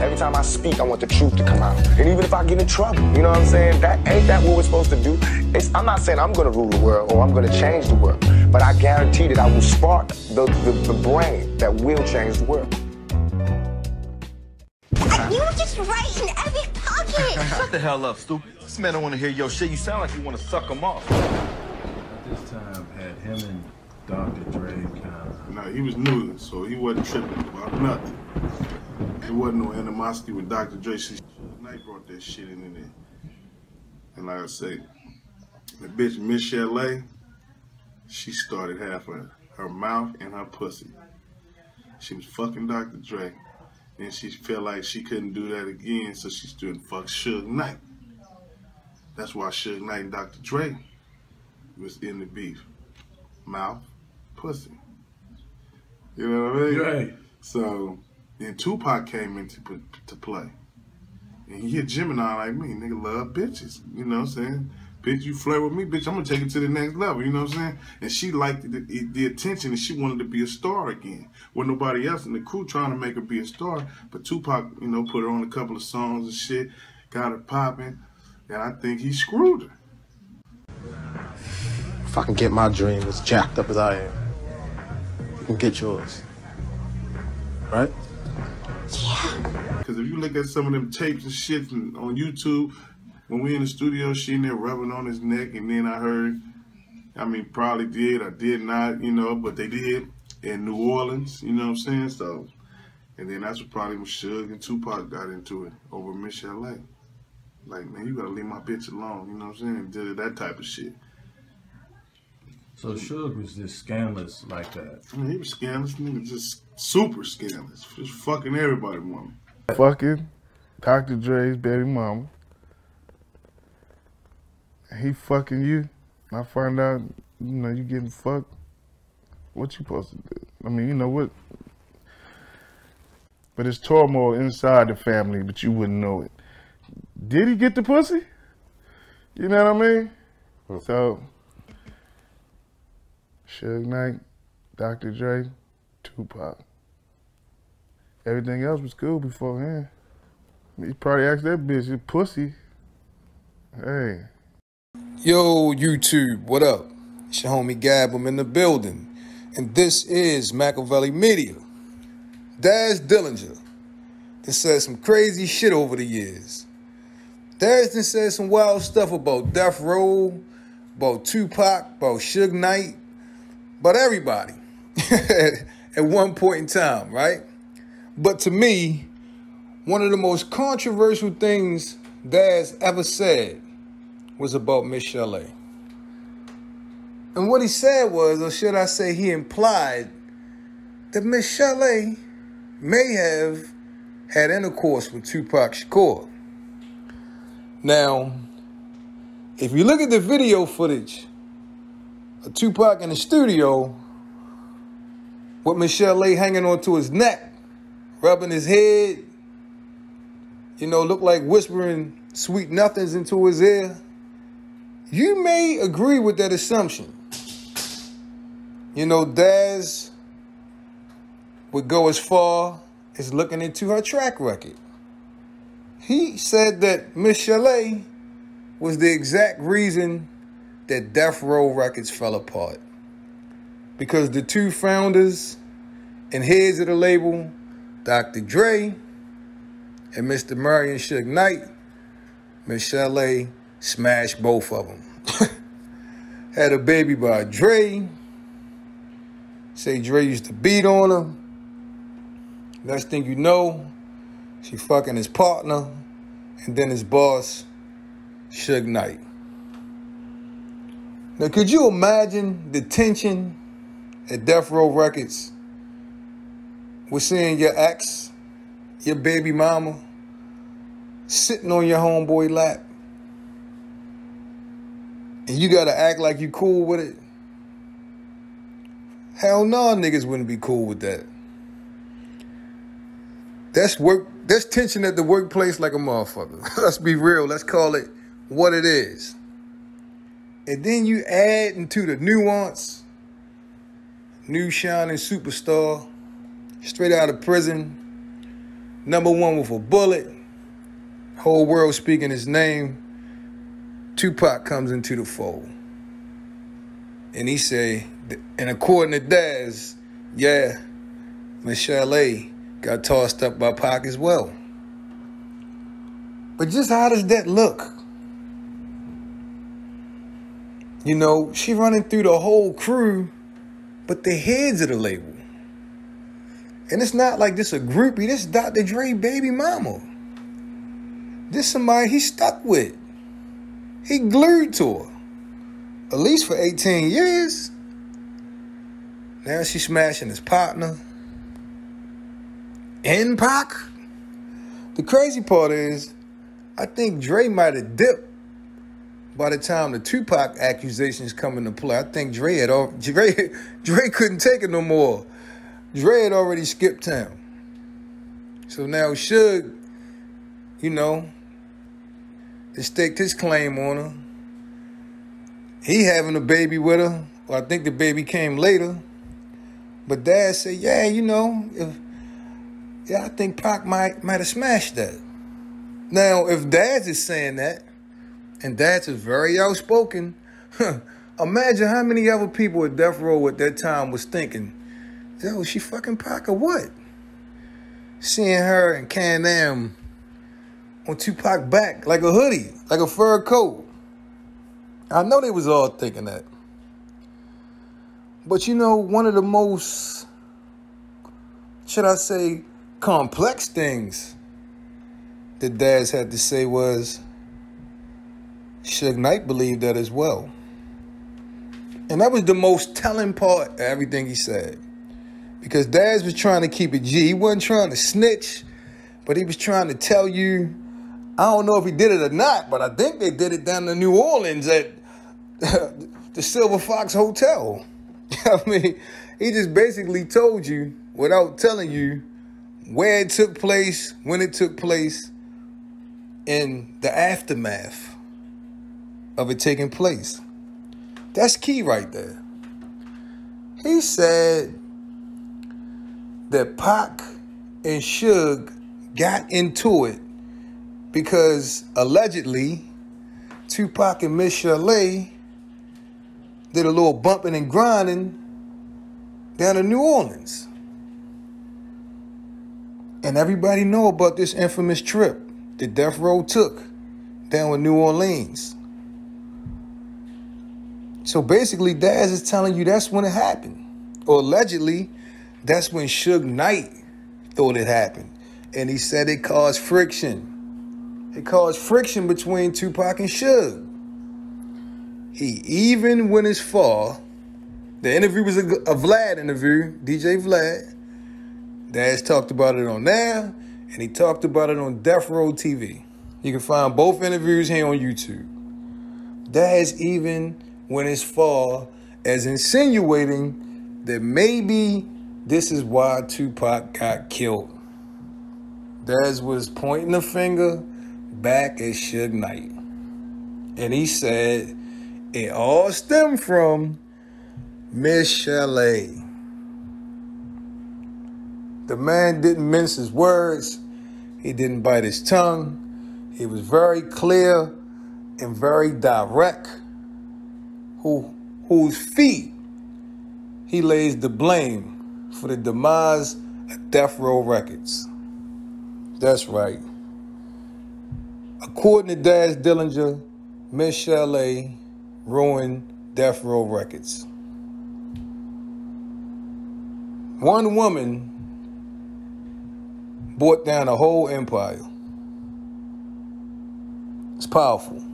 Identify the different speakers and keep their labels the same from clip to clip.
Speaker 1: Every time I speak, I want the truth to come out. And even if I get in trouble, you know what I'm saying? That ain't that what we're supposed to do? It's, I'm not saying I'm gonna rule the world or I'm gonna change the world, but I guarantee that I will spark the, the, the brain that will change the world.
Speaker 2: You were just right in every pocket.
Speaker 3: Shut the hell up, stupid. This man don't want to hear your shit. You sound like you want to suck him off.
Speaker 4: At this time had him and Dr. Dre kind of.
Speaker 5: Nah, he was new, so he wasn't tripping about nothing. There wasn't no animosity with Dr. Dre. Suge Knight brought that shit in there. And like I say, the bitch Michel'le, she started half her, her mouth and her pussy. She was fucking Dr. Dre. And she felt like she couldn't do that again, so she stood and fucked Suge Knight. That's why Suge Knight and Dr. Dre was in the beef. Mouth, pussy. You know what I mean?
Speaker 4: Right.
Speaker 5: So then Tupac came into to play. And he a Gemini like me. Nigga love bitches. You know what I'm saying? Bitch, you flirt with me, bitch, I'm gonna take it to the next level. You know what I'm saying? And she liked the, the, attention and she wanted to be a star again. With nobody else in the crew trying to make her be a star. But Tupac, you know, put her on a couple of songs and shit, got her popping. And I think he screwed her.
Speaker 6: If I can get my dream as jacked up as I am, you can get yours. Right?
Speaker 5: Because if you look at some of them tapes and shit on YouTube, when we in the studio, she in there rubbing on his neck, and then I heard, I mean, probably did, I did not, you know, but they did in New Orleans, you know what I'm saying? So, and then that's what probably when Suge and Tupac got into it over Michel'le. Like, man, you gotta leave my bitch alone, you know what I'm saying? Did that type of shit.
Speaker 4: So Suge was just scandalous like that.
Speaker 5: I mean, he was scandalous, nigga, just super scandalous, just fucking everybody woman.
Speaker 7: Fucking Dr. Dre's baby mama. He fucking you. I find out, you know, you getting fucked. What you supposed to do? I mean, you know what? But it's turmoil inside the family, but you wouldn't know it. Did he get the pussy? You know what I mean? Hmm. So, Suge Knight, Dr. Dre, Tupac. Everything else was cool beforehand. He probably asked that bitch, "You pussy." Hey,
Speaker 8: Yo, YouTube, what up? It's your homie Gab. I'm in the building. And this is Makaveli Media. Daz Dillinger. That said some crazy shit over the years. Daz done said some wild stuff about Death Row, about Tupac, about Suge Knight, about everybody at one point in time, right? But to me, one of the most controversial things Daz ever said was about Michel'le. And what he said was, or should I say, he implied that Michel'le may have had intercourse with Tupac Shakur. Now, if you look at the video footage of Tupac in the studio, with Michel'le hanging onto his neck, rubbing his head, you know, look like whispering sweet nothings into his ear. You may agree with that assumption. You know, Daz would go as far as looking into her track record. He said that Michel'le was the exact reason that Death Row Records fell apart. Because the two founders and heads of the label, Dr. Dre and Mr. Marion Suge Knight, Michel'le smashed both of them. Had a baby by Dre. Say Dre used to beat on her. Next thing you know, she fucking his partner and then his boss, Suge Knight. Now, could you imagine the tension at Death Row Records with seeing your ex, your baby mama, sitting on your homeboy lap? and you gotta act like you cool with it. Hell no, niggas wouldn't be cool with that. That's work. That's tension at the workplace like a motherfucker. Let's be real. Let's call it what it is. And then you add into the nuance, new shining superstar, straight out of prison, number one with a bullet, whole world speaking his name, Tupac comes into the fold. And he say, and according to Daz, yeah, Michel'le got tossed up by Pac as well. But just how does that look? You know, she running through the whole crew, but the heads of the label. And it's not like this a groupie, this Dr. Dre baby mama. This somebody he stuck with. He glued to her. At least for 18 years. Now she's smashing his partner. And Pac. The crazy part is, I think Dre might have dipped by the time the Tupac accusations come into play. I think Dre had all Dre Dre couldn't take it no more. Dre had already skipped town. So now Suge, you know, has staked his claim on her. He having a baby with her. Well, I think the baby came later. But Daz said, yeah, you know, if yeah, I think Pac might might have smashed that. Now, if Daz is saying that, and Daz is very outspoken, imagine how many other people at Death Row at that time was thinking, yo, she fucking Pac or what? Seeing her and Can Am on Tupac back like a hoodie, like a fur coat. I know they was all thinking that. But you know, one of the most, should I say, complex things that Daz had to say was Suge Knight believed that as well. And that was the most telling part of everything he said. Because Daz was trying to keep it G. He wasn't trying to snitch, but he was trying to tell you, I don't know if he did it or not, but I think they did it down in New Orleans at the Silver Fox Hotel. I mean, he just basically told you without telling you where it took place, when it took place, in the aftermath of it taking place. That's key right there. He said that Pac and Suge got into it because allegedly Tupac and Michel'le did a little bumping and grinding down in New Orleans. And everybody know about this infamous trip that Death Row took down in New Orleans. So basically, Daz is telling you that's when it happened. Or allegedly, that's when Suge Knight thought it happened. And he said it caused friction. It caused friction between Tupac and Suge. He even went as far. The interview was a, a Vlad interview, DJ Vlad. Daz talked about it on there, and he talked about it on Death Row TV. You can find both interviews here on YouTube. Daz even went as far as insinuating that maybe this is why Tupac got killed. Daz was pointing the finger back at Suge Knight. And he said it all stemmed from Michel'le. The man didn't mince his words. He didn't bite his tongue. He was very clear and very direct. Who, whose feet he lays the blame for the demise of Death Row Records. That's right. According to Daz Dillinger, Michel'le ruined Death Row Records. One woman brought down a whole empire. It's powerful.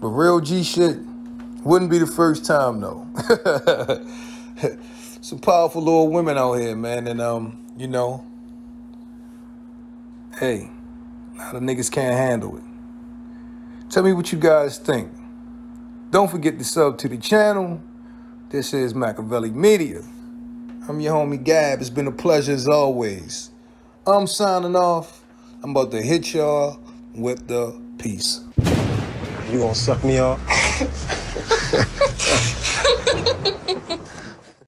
Speaker 8: But real G shit wouldn't be the first time though. Some powerful little women out here, man, and um, you know, hey, a of niggas can't handle it. Tell me what you guys think. Don't forget to sub to the channel. This is Makaveli Media. I'm your homie Gab. It's been a pleasure as always. I'm signing off. I'm about to hit y'all with the peace.
Speaker 6: You gonna suck me off?